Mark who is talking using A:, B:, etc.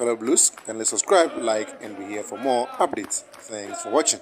A: Color Blues. Kindly subscribe, like, and be here for more updates. Thanks for watching.